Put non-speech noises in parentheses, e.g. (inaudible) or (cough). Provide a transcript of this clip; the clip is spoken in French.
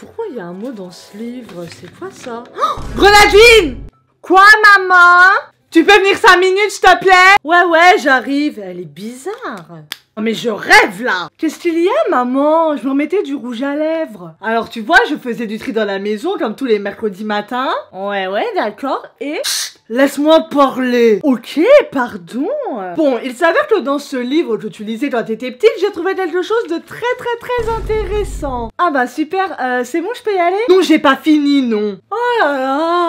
pourquoi il y a un mot dans ce livre? C'est quoi ça? Oh (gasps) Grenadine! Quoi, maman? Tu peux venir 5 minutes, s'il te plaît? Ouais, ouais, j'arrive. Elle est bizarre. Oh, mais je rêve là. Qu'est-ce qu'il y a maman? Je me remettais du rouge à lèvres. Alors tu vois, je faisais du tri dans la maison comme tous les mercredis matins. Ouais ouais d'accord. Et... Laisse-moi parler. Ok, pardon. Bon, il s'avère que dans ce livre que tu lisais quand t'étais petite, j'ai trouvé quelque chose de très très très intéressant. Ah bah super, euh, c'est bon, je peux y aller? Non, j'ai pas fini, non. Oh là là